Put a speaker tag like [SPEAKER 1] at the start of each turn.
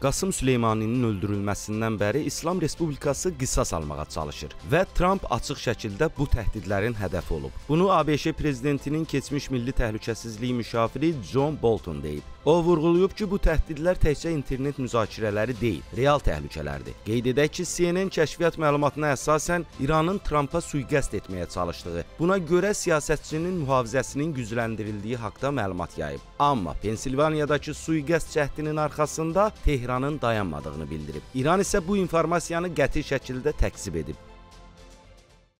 [SPEAKER 1] Qasım Süleymaninin öldürülməsindən bəri İslam Respublikası qisas almağa çalışır və Tramp açıq şəkildə bu təhdidlərin hədəfi olub. Bunu ABŞ prezidentinin keçmiş milli təhlükəsizlik müşaviri John Bolton deyib. O vurğulayıb ki, bu təhdidlər təkcə internet müzakirələri deyil, real təhlükələrdir. Qeyd edək ki, CNN kəşfiyyat məlumatına əsasən İranın Trampa sui-qəsd etməyə çalışdığı, buna görə siyasətçinin mühafizəsinin gücləndirildiyi haqqda məlumat yayıb. Amma Pensilvaniyadakı sui-qəsd cəhdinin arxasında Tehranın dayanmadığını bildirib. İran isə bu informasiyanı qəti şəkildə təkzib edib.